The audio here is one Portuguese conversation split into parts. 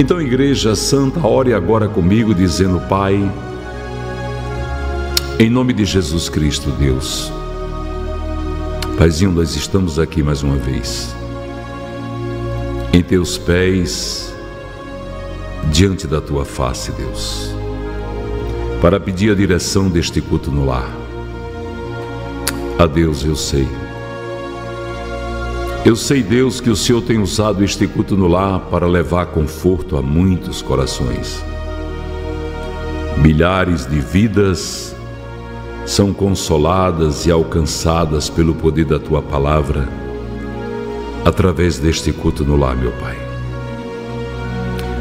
Então, Igreja Santa, ore agora comigo, dizendo: Pai, em nome de Jesus Cristo, Deus, Paizinho, nós estamos aqui mais uma vez, em Teus pés, diante da Tua face, Deus, para pedir a direção deste culto no lar. A Deus eu sei eu sei, Deus, que o Senhor tem usado este culto no lar para levar conforto a muitos corações. Milhares de vidas são consoladas e alcançadas pelo poder da tua palavra através deste culto no lar, meu Pai.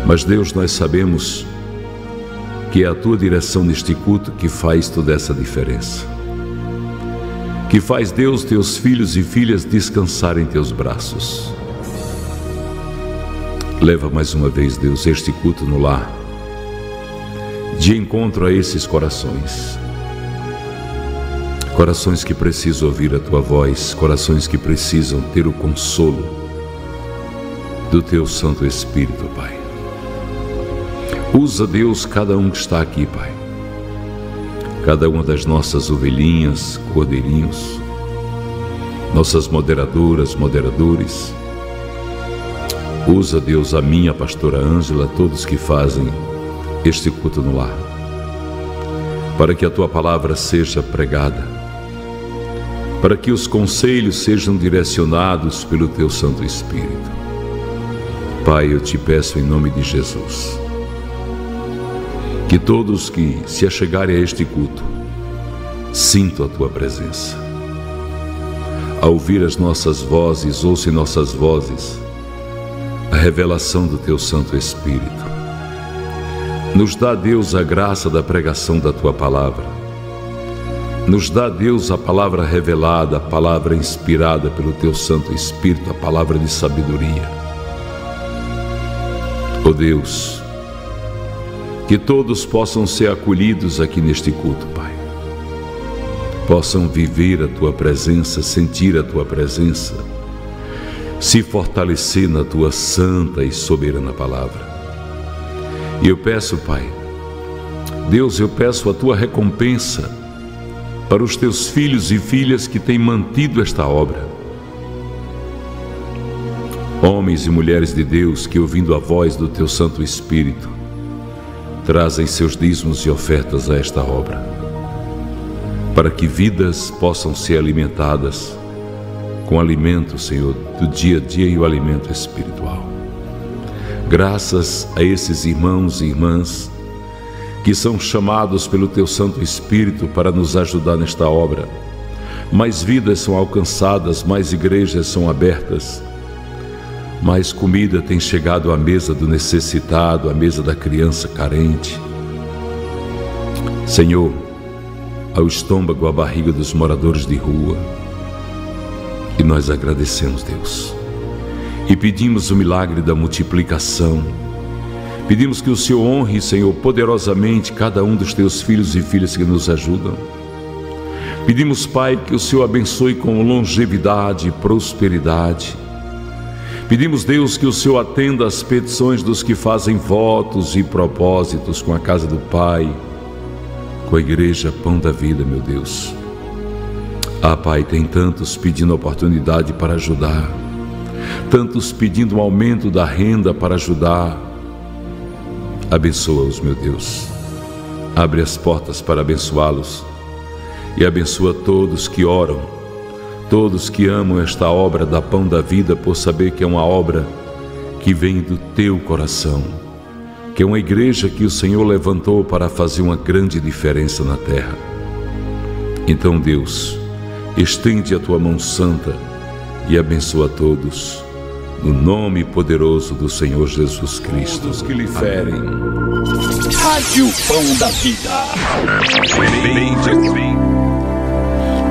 Mas, Deus, nós sabemos que é a tua direção neste culto que faz toda essa diferença que faz Deus teus filhos e filhas descansar em teus braços. Leva mais uma vez, Deus, este culto no lar, de encontro a esses corações. Corações que precisam ouvir a tua voz, corações que precisam ter o consolo do teu Santo Espírito, Pai. Usa, Deus, cada um que está aqui, Pai cada uma das nossas ovelhinhas, cordeirinhos, nossas moderadoras, moderadores. Usa, Deus, a minha pastora Ângela, todos que fazem este culto no lar, para que a tua palavra seja pregada, para que os conselhos sejam direcionados pelo teu Santo Espírito. Pai, eu te peço em nome de Jesus que todos que se achegarem a este culto sintam a tua presença. Ao ouvir as nossas vozes, ouça em nossas vozes a revelação do teu Santo Espírito. Nos dá, Deus, a graça da pregação da tua palavra. Nos dá, Deus, a palavra revelada, a palavra inspirada pelo teu Santo Espírito, a palavra de sabedoria. Oh Deus, que todos possam ser acolhidos aqui neste culto, Pai. Possam viver a tua presença, sentir a tua presença, se fortalecer na tua santa e soberana palavra. E eu peço, Pai, Deus, eu peço a tua recompensa para os teus filhos e filhas que têm mantido esta obra. Homens e mulheres de Deus que, ouvindo a voz do teu Santo Espírito, trazem seus dízimos e ofertas a esta obra, para que vidas possam ser alimentadas com alimento, Senhor, do dia a dia e o alimento espiritual. Graças a esses irmãos e irmãs que são chamados pelo Teu Santo Espírito para nos ajudar nesta obra, mais vidas são alcançadas, mais igrejas são abertas mais comida tem chegado à mesa do necessitado, à mesa da criança carente. Senhor, ao estômago, à barriga dos moradores de rua. E nós agradecemos, Deus. E pedimos o milagre da multiplicação. Pedimos que o Senhor honre, Senhor, poderosamente cada um dos teus filhos e filhas que nos ajudam. Pedimos, Pai, que o Senhor abençoe com longevidade e prosperidade Pedimos, Deus, que o Senhor atenda às petições dos que fazem votos e propósitos com a casa do Pai, com a igreja Pão da Vida, meu Deus. Ah, Pai, tem tantos pedindo oportunidade para ajudar, tantos pedindo um aumento da renda para ajudar. Abençoa-os, meu Deus. Abre as portas para abençoá-los e abençoa todos que oram todos que amam esta obra da Pão da Vida por saber que é uma obra que vem do teu coração, que é uma igreja que o Senhor levantou para fazer uma grande diferença na terra. Então, Deus, estende a tua mão santa e abençoa todos, no nome poderoso do Senhor Jesus Cristo. Todos que lhe ferem. Rádio Pão da Vida.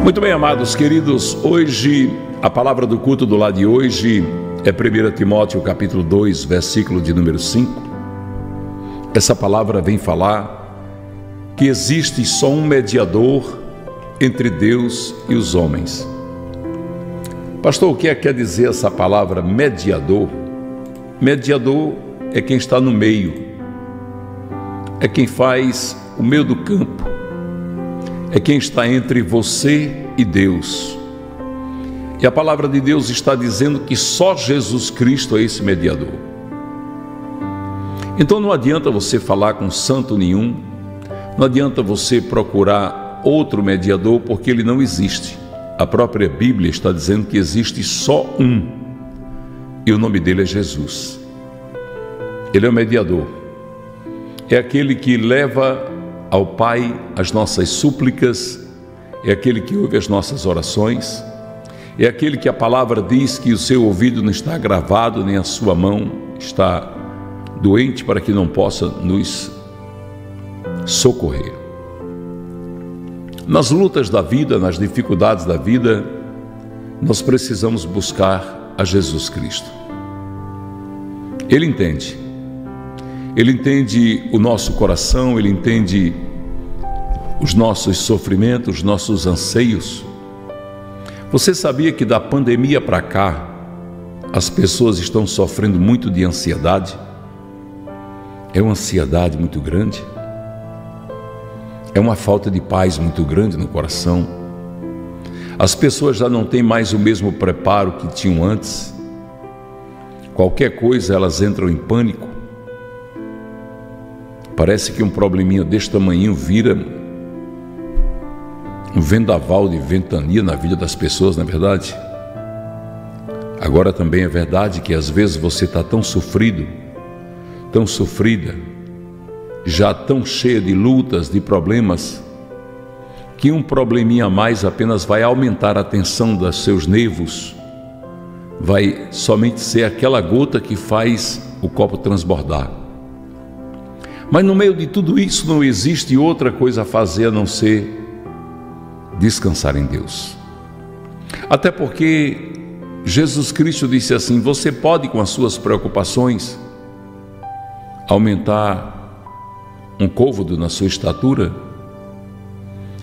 Muito bem, amados queridos, hoje a palavra do culto do lado de hoje é 1 Timóteo capítulo 2, versículo de número 5. Essa palavra vem falar que existe só um mediador entre Deus e os homens. Pastor, o que é, quer dizer essa palavra mediador? Mediador é quem está no meio, é quem faz o meio do campo, é quem está entre você e Deus. E a palavra de Deus está dizendo que só Jesus Cristo é esse mediador. Então não adianta você falar com santo nenhum, não adianta você procurar outro mediador, porque ele não existe. A própria Bíblia está dizendo que existe só um, e o nome dele é Jesus. Ele é o mediador, é aquele que leva ao Pai as nossas súplicas, é aquele que ouve as nossas orações, é aquele que a palavra diz que o seu ouvido não está gravado, nem a sua mão está doente para que não possa nos socorrer. Nas lutas da vida, nas dificuldades da vida, nós precisamos buscar a Jesus Cristo. Ele entende. Ele entende o nosso coração, ele entende os nossos sofrimentos, os nossos anseios. Você sabia que da pandemia para cá, as pessoas estão sofrendo muito de ansiedade? É uma ansiedade muito grande, é uma falta de paz muito grande no coração. As pessoas já não têm mais o mesmo preparo que tinham antes. Qualquer coisa elas entram em pânico. Parece que um probleminha deste tamanho vira um vendaval de ventania na vida das pessoas, não é verdade? Agora também é verdade que às vezes você está tão sofrido tão sofrida, já tão cheia de lutas, de problemas, que um probleminha a mais apenas vai aumentar a tensão dos seus nervos, vai somente ser aquela gota que faz o copo transbordar. Mas no meio de tudo isso não existe outra coisa a fazer a não ser descansar em Deus. Até porque Jesus Cristo disse assim: Você pode, com as suas preocupações, aumentar um côvado na sua estatura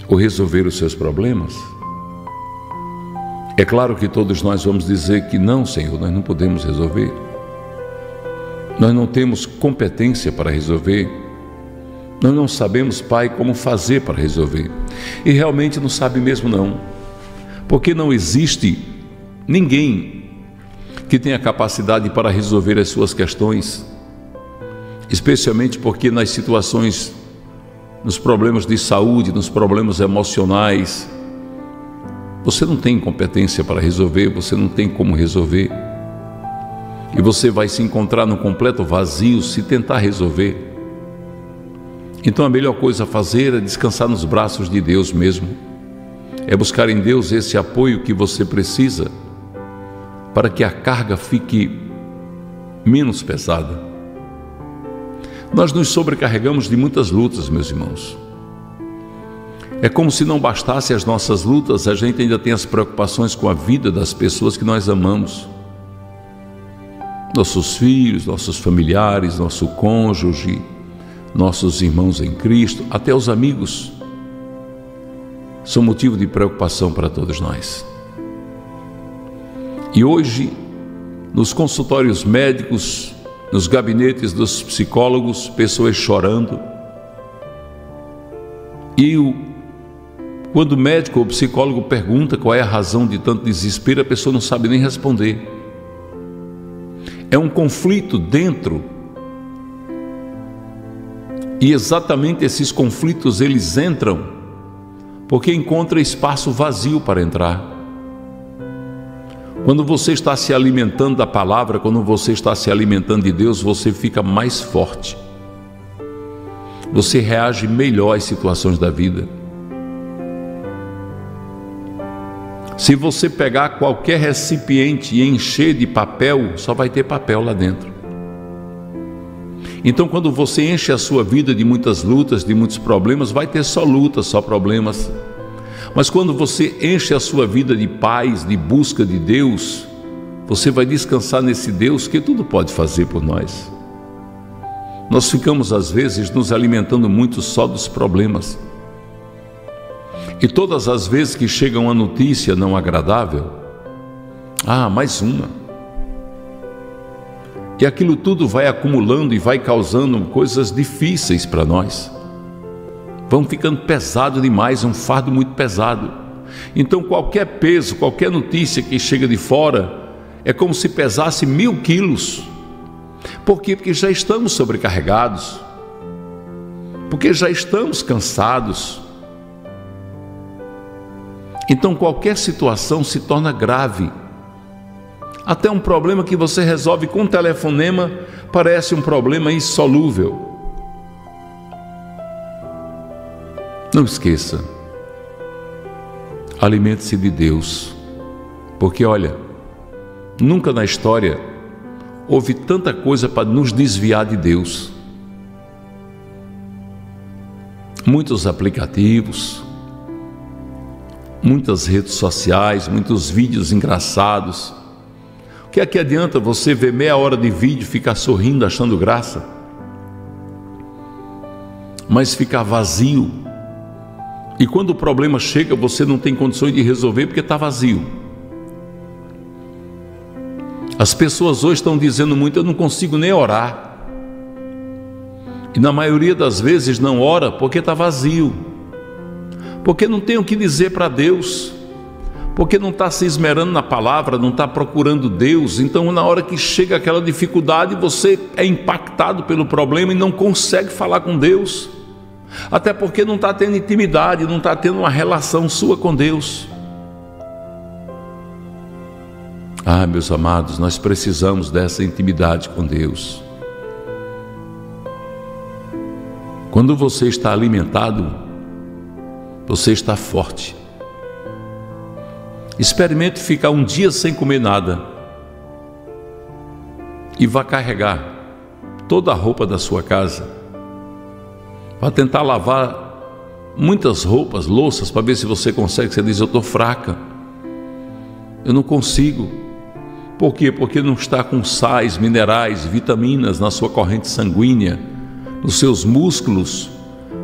ou resolver os seus problemas? É claro que todos nós vamos dizer que não, Senhor, nós não podemos resolver. Nós não temos competência para resolver. Nós não sabemos, Pai, como fazer para resolver. E realmente não sabe mesmo não. Porque não existe ninguém que tenha capacidade para resolver as suas questões especialmente porque nas situações, nos problemas de saúde, nos problemas emocionais, você não tem competência para resolver, você não tem como resolver. E você vai se encontrar no completo vazio se tentar resolver. Então a melhor coisa a fazer é descansar nos braços de Deus mesmo. É buscar em Deus esse apoio que você precisa para que a carga fique menos pesada. Nós nos sobrecarregamos de muitas lutas, meus irmãos. É como se não bastasse as nossas lutas, a gente ainda tem as preocupações com a vida das pessoas que nós amamos. Nossos filhos, nossos familiares, nosso cônjuge, nossos irmãos em Cristo, até os amigos, são motivo de preocupação para todos nós. E hoje, nos consultórios médicos, nos gabinetes dos psicólogos, pessoas chorando. E o, quando o médico ou psicólogo pergunta qual é a razão de tanto desespero, a pessoa não sabe nem responder. É um conflito dentro. E exatamente esses conflitos eles entram porque encontra espaço vazio para entrar. Quando você está se alimentando da palavra, quando você está se alimentando de Deus, você fica mais forte. Você reage melhor às situações da vida. Se você pegar qualquer recipiente e encher de papel, só vai ter papel lá dentro. Então, quando você enche a sua vida de muitas lutas, de muitos problemas, vai ter só lutas, só problemas. Mas quando você enche a sua vida de paz, de busca de Deus, você vai descansar nesse Deus que tudo pode fazer por nós. Nós ficamos, às vezes, nos alimentando muito só dos problemas. E todas as vezes que chega uma notícia não agradável, ah, mais uma. E aquilo tudo vai acumulando e vai causando coisas difíceis para nós. Vão ficando pesado demais, um fardo muito pesado. Então, qualquer peso, qualquer notícia que chega de fora, é como se pesasse mil quilos. Por quê? Porque já estamos sobrecarregados, porque já estamos cansados. Então, qualquer situação se torna grave até um problema que você resolve com um telefonema parece um problema insolúvel. Não esqueça, alimente-se de Deus, porque olha, nunca na história houve tanta coisa para nos desviar de Deus. Muitos aplicativos, muitas redes sociais, muitos vídeos engraçados que é que adianta você ver meia hora de vídeo ficar sorrindo, achando graça? Mas ficar vazio. E quando o problema chega, você não tem condições de resolver porque está vazio. As pessoas hoje estão dizendo muito, eu não consigo nem orar. E na maioria das vezes não ora porque está vazio. Porque não tem o que dizer para Deus porque não está se esmerando na palavra, não está procurando Deus. Então, na hora que chega aquela dificuldade, você é impactado pelo problema e não consegue falar com Deus, até porque não está tendo intimidade, não está tendo uma relação sua com Deus. Ah, meus amados, nós precisamos dessa intimidade com Deus. Quando você está alimentado, você está forte. Experimente ficar um dia sem comer nada e vá carregar toda a roupa da sua casa. Vá tentar lavar muitas roupas, louças, para ver se você consegue. Você diz: Eu estou fraca, eu não consigo. Por quê? Porque não está com sais, minerais, vitaminas na sua corrente sanguínea, nos seus músculos,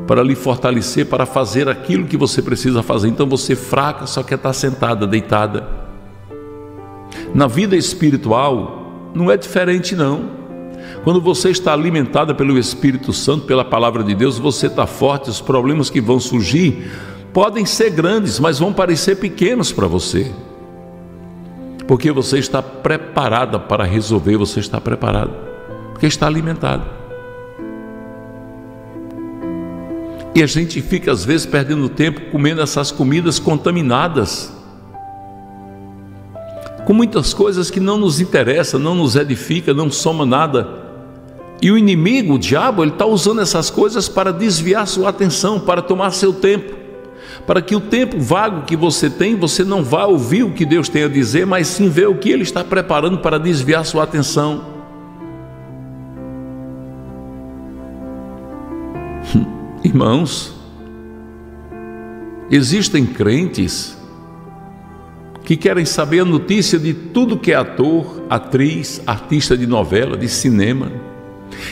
para lhe fortalecer, para fazer aquilo que você precisa fazer. Então você fraca, só quer estar sentada, deitada. Na vida espiritual, não é diferente, não. Quando você está alimentada pelo Espírito Santo, pela palavra de Deus, você está forte, os problemas que vão surgir podem ser grandes, mas vão parecer pequenos para você. Porque você está preparada para resolver, você está preparado, porque está alimentado. E a gente fica às vezes perdendo tempo comendo essas comidas contaminadas. Com muitas coisas que não nos interessam, não nos edifica, não soma nada. E o inimigo, o diabo, ele está usando essas coisas para desviar sua atenção, para tomar seu tempo. Para que o tempo vago que você tem, você não vá ouvir o que Deus tem a dizer, mas sim ver o que Ele está preparando para desviar sua atenção. Irmãos, existem crentes que querem saber a notícia de tudo que é ator, atriz, artista de novela, de cinema.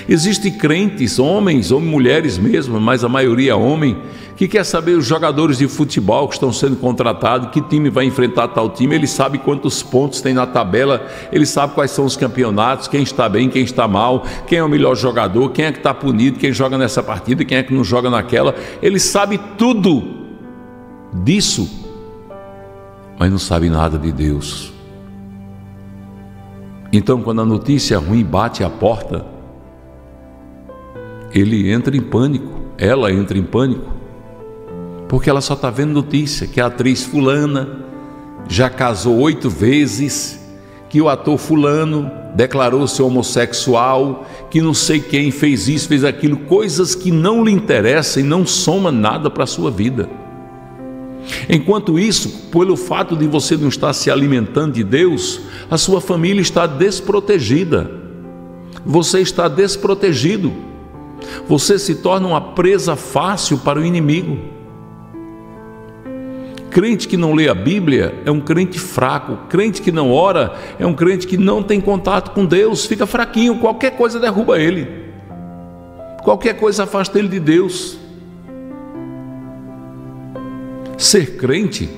Existem crentes, homens ou mulheres mesmo, mas a maioria é homem, que quer saber os jogadores de futebol que estão sendo contratados, que time vai enfrentar tal time, ele sabe quantos pontos tem na tabela, ele sabe quais são os campeonatos, quem está bem, quem está mal, quem é o melhor jogador, quem é que está punido, quem joga nessa partida, quem é que não joga naquela. Ele sabe tudo disso, mas não sabe nada de Deus. Então, quando a notícia ruim bate à porta, ele entra em pânico, ela entra em pânico porque ela só está vendo notícia que a atriz fulana já casou oito vezes, que o ator fulano declarou-se homossexual, que não sei quem fez isso, fez aquilo, coisas que não lhe interessam e não soma nada para a sua vida. Enquanto isso, pelo fato de você não estar se alimentando de Deus, a sua família está desprotegida. Você está desprotegido. Você se torna uma presa fácil para o inimigo. Crente que não lê a Bíblia é um crente fraco. Crente que não ora é um crente que não tem contato com Deus, fica fraquinho, qualquer coisa derruba ele. Qualquer coisa afasta ele de Deus. Ser crente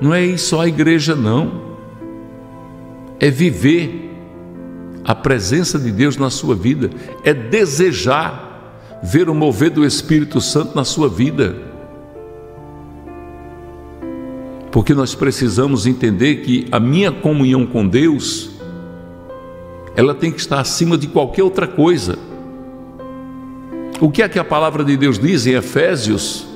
não é ir só à igreja, não. É viver a presença de Deus na sua vida, é desejar ver o mover do Espírito Santo na sua vida. Porque nós precisamos entender que a minha comunhão com Deus, ela tem que estar acima de qualquer outra coisa. O que é que a palavra de Deus diz em Efésios?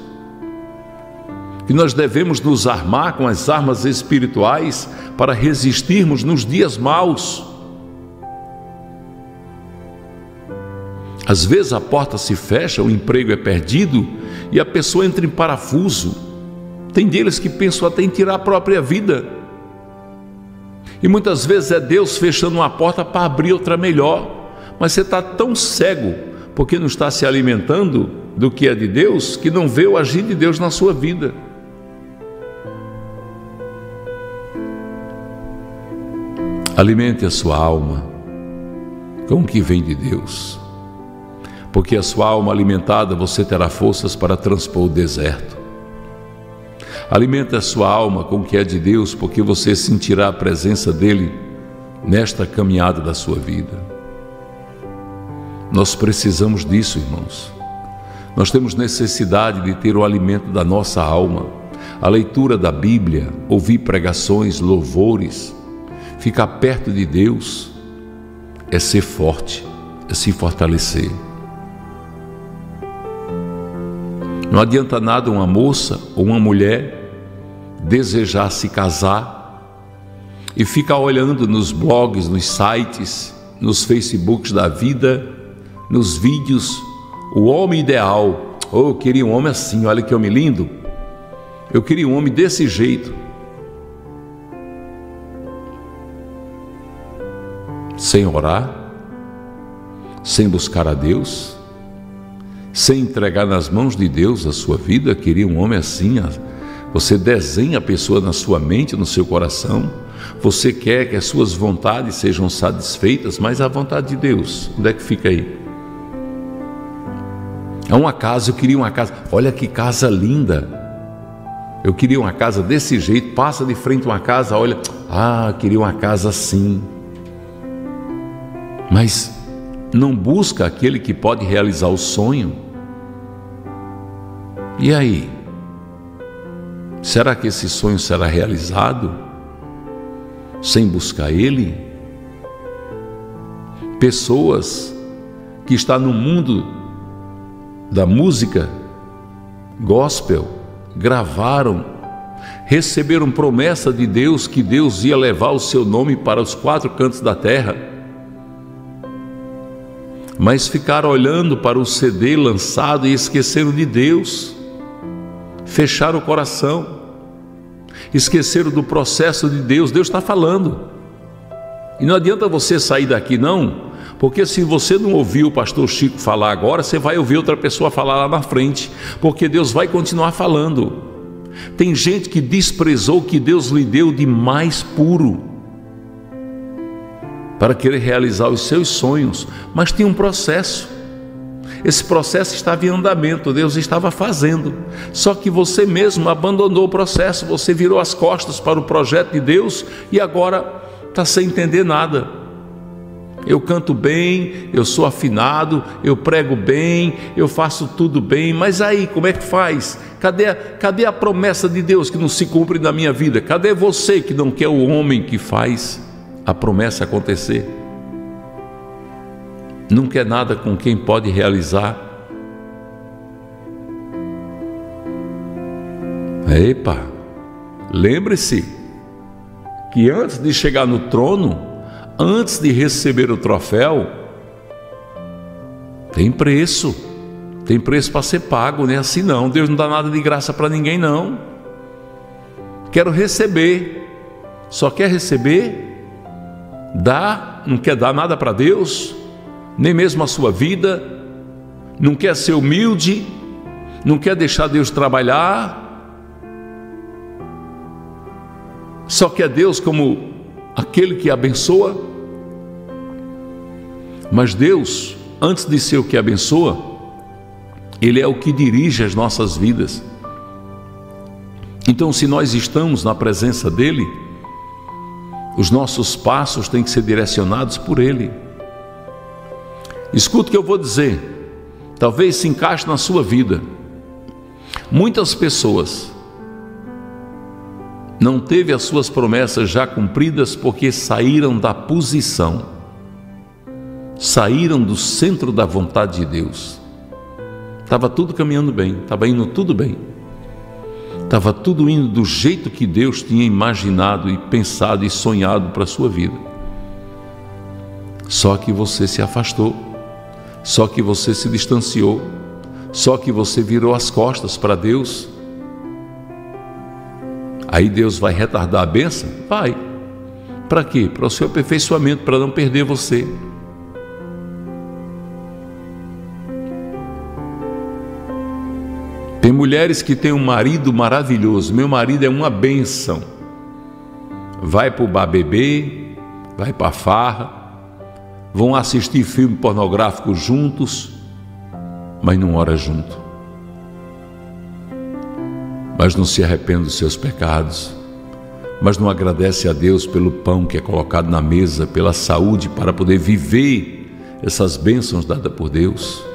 Que nós devemos nos armar com as armas espirituais para resistirmos nos dias maus. Às vezes a porta se fecha, o emprego é perdido e a pessoa entra em parafuso. Tem deles que pensam até em tirar a própria vida. E muitas vezes é Deus fechando uma porta para abrir outra melhor. Mas você está tão cego porque não está se alimentando do que é de Deus que não vê o agir de Deus na sua vida. Alimente a sua alma com o que vem de Deus porque a sua alma alimentada você terá forças para transpor o deserto. Alimente a sua alma com o que é de Deus, porque você sentirá a presença dele nesta caminhada da sua vida. Nós precisamos disso, irmãos. Nós temos necessidade de ter o alimento da nossa alma, a leitura da Bíblia, ouvir pregações, louvores, ficar perto de Deus, é ser forte, é se fortalecer. Não adianta nada uma moça ou uma mulher desejar se casar e ficar olhando nos blogs, nos sites, nos Facebooks da vida, nos vídeos, o homem ideal. Oh, eu queria um homem assim, olha que homem lindo. Eu queria um homem desse jeito. Sem orar, sem buscar a Deus, sem entregar nas mãos de Deus a sua vida, queria um homem assim. Você desenha a pessoa na sua mente, no seu coração. Você quer que as suas vontades sejam satisfeitas, mas a vontade de Deus, onde é que fica aí? É uma casa, eu queria uma casa. Olha que casa linda. Eu queria uma casa desse jeito. Passa de frente uma casa, olha, ah, queria uma casa assim. Mas não busca aquele que pode realizar o sonho. E aí? Será que esse sonho será realizado sem buscar ele? Pessoas que estão no mundo da música gospel gravaram, receberam promessa de Deus que Deus ia levar o seu nome para os quatro cantos da terra mas ficaram olhando para o CD lançado e esqueceram de Deus, fecharam o coração, esqueceram do processo de Deus. Deus está falando, e não adianta você sair daqui, não, porque se você não ouviu o pastor Chico falar agora, você vai ouvir outra pessoa falar lá na frente, porque Deus vai continuar falando. Tem gente que desprezou o que Deus lhe deu de mais puro para querer realizar os seus sonhos, mas tinha um processo. Esse processo estava em andamento, Deus estava fazendo. Só que você mesmo abandonou o processo, você virou as costas para o projeto de Deus e agora está sem entender nada. Eu canto bem, eu sou afinado, eu prego bem, eu faço tudo bem, mas aí como é que faz? Cadê a, cadê a promessa de Deus que não se cumpre na minha vida? Cadê você que não quer o homem que faz? A promessa acontecer. Não quer nada com quem pode realizar. Epa, lembre-se que antes de chegar no trono, antes de receber o troféu, tem preço, tem preço para ser pago, não é assim não. Deus não dá nada de graça para ninguém, não. Quero receber, só quer receber dá, não quer dar nada para Deus, nem mesmo a sua vida, não quer ser humilde, não quer deixar Deus trabalhar, só quer Deus como aquele que abençoa. Mas Deus, antes de ser o que abençoa, Ele é o que dirige as nossas vidas. Então, se nós estamos na presença dEle, os nossos passos têm que ser direcionados por Ele. Escuta o que eu vou dizer, talvez se encaixe na sua vida. Muitas pessoas não teve as suas promessas já cumpridas porque saíram da posição, saíram do centro da vontade de Deus. Estava tudo caminhando bem, estava indo tudo bem. Estava tudo indo do jeito que Deus tinha imaginado e pensado e sonhado para a sua vida. Só que você se afastou, só que você se distanciou, só que você virou as costas para Deus. Aí Deus vai retardar a bênção? Vai. Para quê? Para o seu aperfeiçoamento, para não perder você. Tem mulheres que têm um marido maravilhoso. Meu marido é uma benção. Vai para o bar vai para a farra, vão assistir filme pornográfico juntos, mas não ora junto. Mas não se arrepende dos seus pecados, mas não agradece a Deus pelo pão que é colocado na mesa, pela saúde para poder viver essas bênçãos dadas por Deus.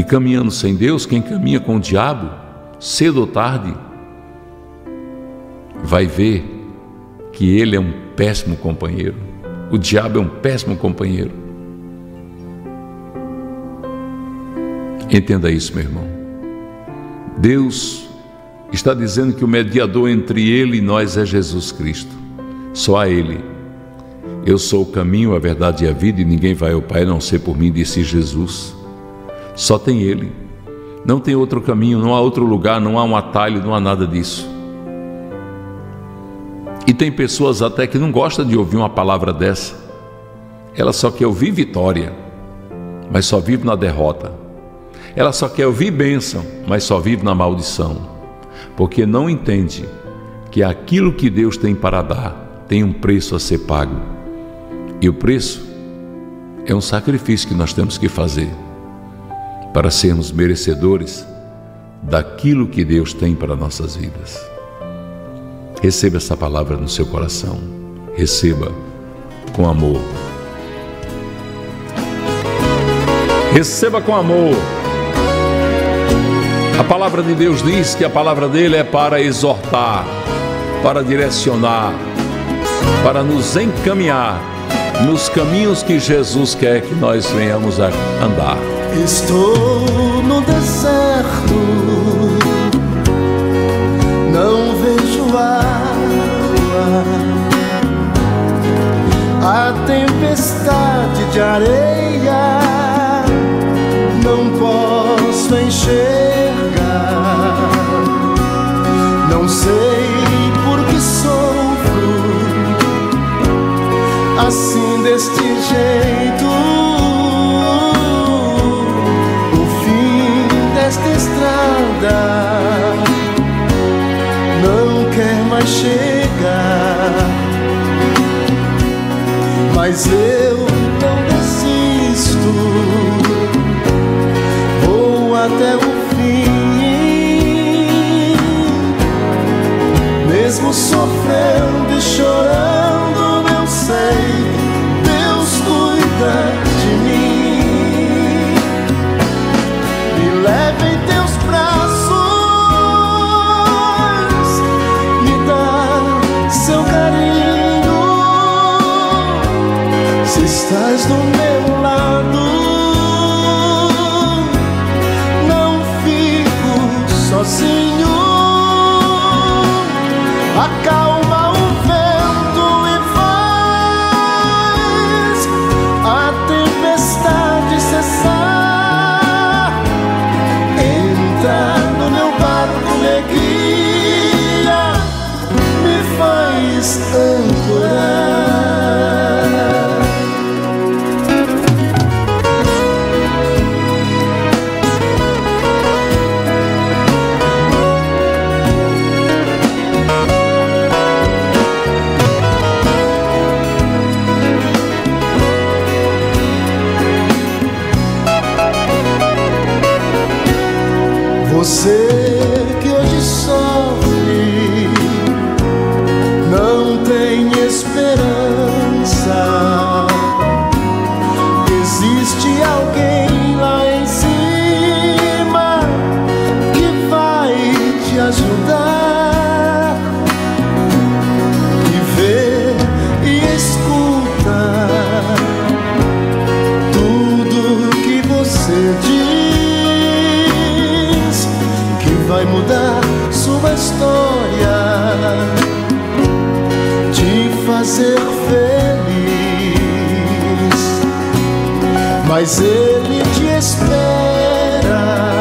E caminhando sem Deus, quem caminha com o diabo, cedo ou tarde, vai ver que ele é um péssimo companheiro. O diabo é um péssimo companheiro. Entenda isso, meu irmão. Deus está dizendo que o mediador entre ele e nós é Jesus Cristo. Só a Ele. Eu sou o caminho, a verdade e a vida, e ninguém vai ao Pai não ser por mim, disse Jesus. Só tem Ele. Não tem outro caminho, não há outro lugar, não há um atalho, não há nada disso. E tem pessoas até que não gostam de ouvir uma palavra dessa. Ela só quer ouvir vitória, mas só vive na derrota. Ela só quer ouvir bênção, mas só vive na maldição, porque não entende que aquilo que Deus tem para dar tem um preço a ser pago. E o preço é um sacrifício que nós temos que fazer para sermos merecedores daquilo que Deus tem para nossas vidas. Receba essa palavra no seu coração. Receba com amor. Receba com amor. A palavra de Deus diz que a palavra dele é para exortar, para direcionar, para nos encaminhar nos caminhos que Jesus quer que nós venhamos a andar. Estou no deserto, não vejo água. A tempestade de areia não posso enxergar. Não sei por que sofro assim deste jeito. Mas eu não desisto, vou até o fim, mesmo sofrendo estás do meu mas Ele te espera